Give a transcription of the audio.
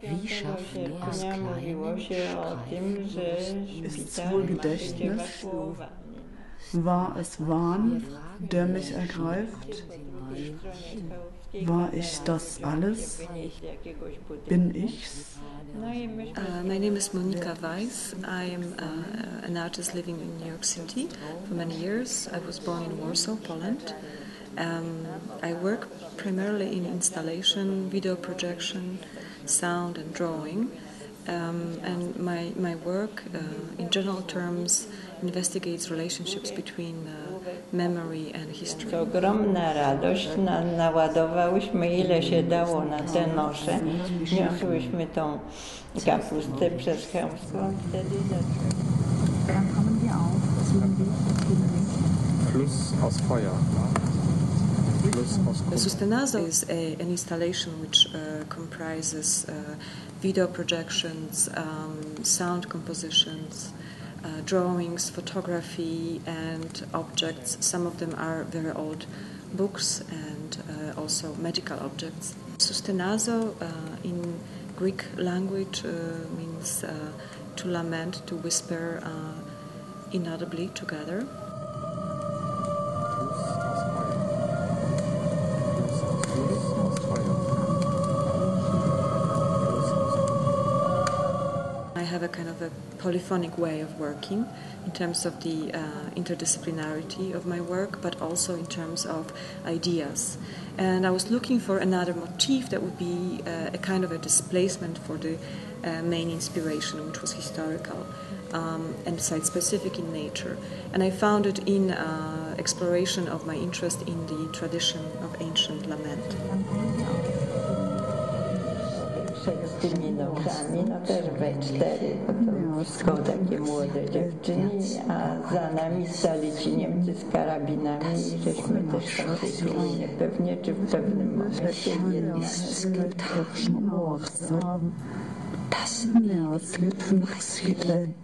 Wie schaffen aus kleinen tym, że Ist's szpital wohl Gedächtnis? War es Wahn, der mich ergreift? War ich das alles? Bin ich's? Uh, my name is Monika Weiss. I am uh, an artist living in New York City for many years. I was born in Warsaw, Poland. Um, I work primarily in installation, video projection, sound, and drawing. Um, and my, my work, uh, in general terms, investigates relationships between uh, memory and history. To ogromna radość, na, naładowałyśmy ile się dało na te nosze, niosłyśmy tą kapustę przez Chełmską, wtedy zaczęło. Dann kommen Sustenazo is a, an installation which uh, comprises uh, video projections, um, sound compositions, uh, drawings, photography, and objects. Some of them are very old books and uh, also medical objects. Sustenazo uh, in Greek language uh, means to lament, to whisper inaudibly together. Have a kind of a polyphonic way of working in terms of the uh, interdisciplinarity of my work, but also in terms of ideas. And I was looking for another motif that would be uh, a kind of a displacement for the uh, main inspiration, which was historical um, and site specific in nature. And I found it in uh, exploration of my interest in the tradition of ancient lament. Z tymi nożami, no też we cztery, bo to wszystko takie młode dziewczyny, a za nami stali ci Niemcy z karabinami i żeśmy też tam przyszli niepewnie, czy w pewnym momencie jedna. Das Meer wird